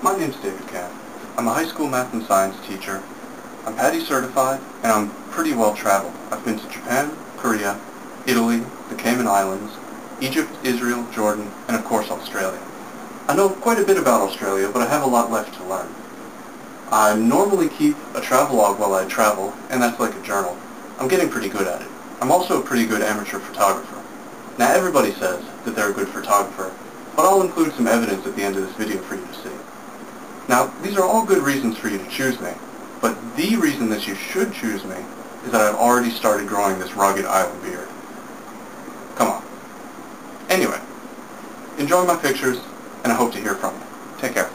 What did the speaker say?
My name's David Camp. I'm a high school math and science teacher. I'm PADI certified, and I'm pretty well traveled. I've been to Japan, Korea, Italy, the Cayman Islands, Egypt, Israel, Jordan, and of course Australia. I know quite a bit about Australia, but I have a lot left to learn. I normally keep a travelogue while I travel, and that's like a journal. I'm getting pretty good at it. I'm also a pretty good amateur photographer. Now everybody says that they're a good photographer, but I'll include some evidence at the end of this video for you to see. Now, these are all good reasons for you to choose me, but the reason that you should choose me is that I've already started growing this rugged island beard. Come on. Anyway, enjoy my pictures, and I hope to hear from you. Take care.